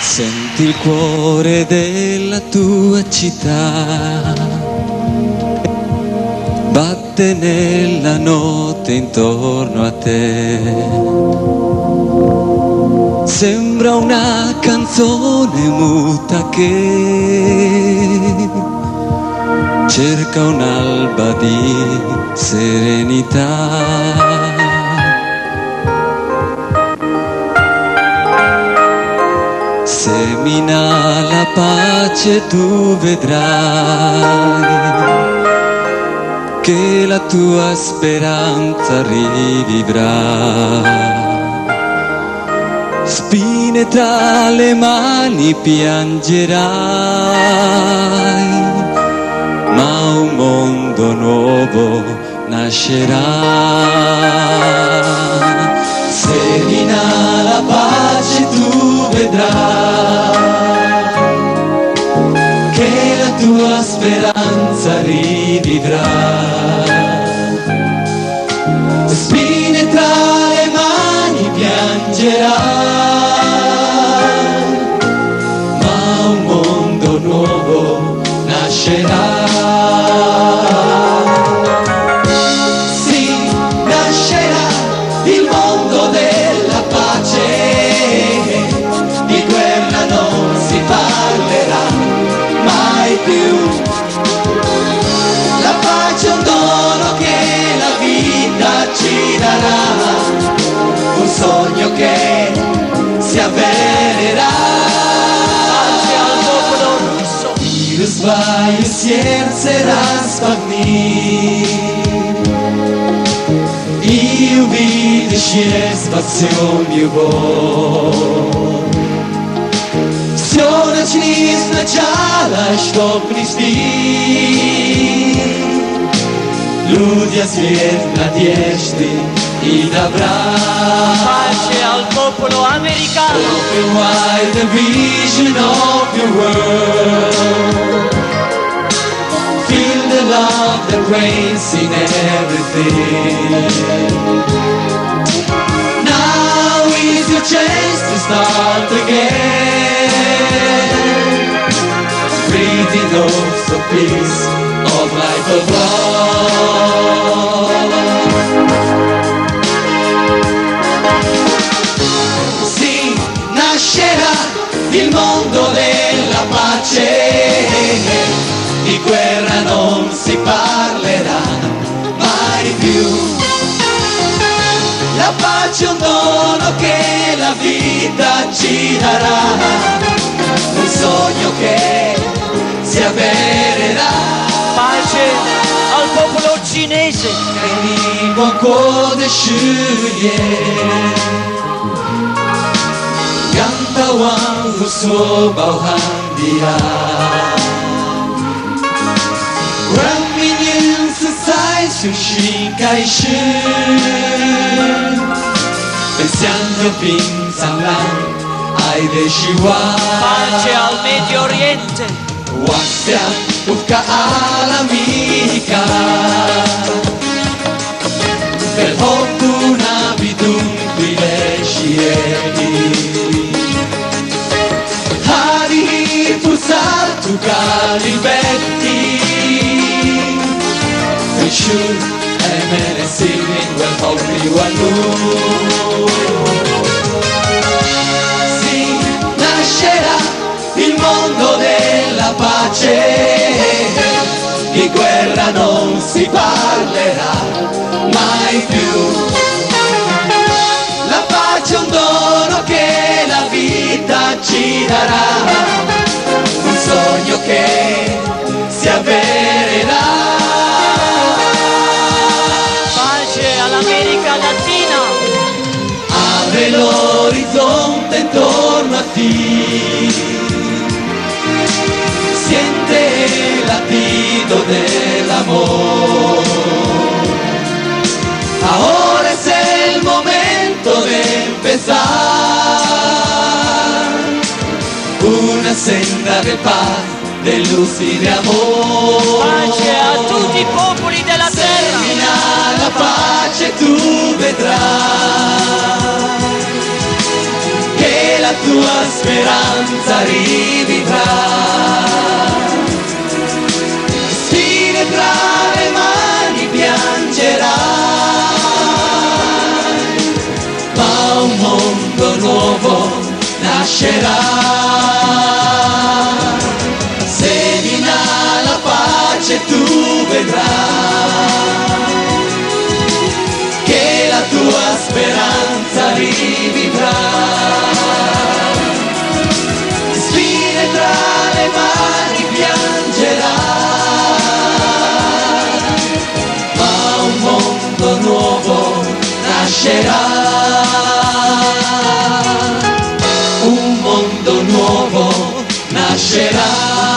Senti il cuore della tua città, batte nella notte intorno a te. Sembra una canzone muta che cerca un'alba di serenità. Semina la pace tu vedrai che la tua speranza rivivrà. Spine tra le mani piangerai, ma un mondo nuovo nascerà. Speranza rivivrà. Spine tra le mani piangerai, ma un mondo nuovo nascerà. ci darà, un sogno che si avvererà. Pace al popolo russo. Ihres weies serce raspagni I uvidiš spacion ljubov Все начни сначала, чтоб нести ludzie svět i dobrá. Al popolo americano. Open wide the vision of your world. Feel the love that reigns in everything. Now is your chance to start again. Breathing hopes of peace, of life above. Di guerra non si parlerà mai più. La pace è un dono che la vita ci darà, un sogno che si avvererà. Pace al popolo cinese. Venimo code shuye Ganta wan huso bauhandia Wan minyan sasai sushi kai shu Pensiamo pin sanlan ai de shiwa Pace al Medio Oriente. Wasya ufka alamika Per fortuna bidun privilegiati tu galibetti Vishu emene singing well holy wanu Sì, nascerà il mondo della pace, di guerra non si parlerà mai più. La pace è un dono che la vita ci darà, Siente el latido del amor. Ahora es el momento de empezar una senda de paz, de luz y de amor. Speranza rivivrà. Sfide tra le mani piangerai, ma un mondo nuovo nascerà. Nascerà. Un mondo nuovo nascerà.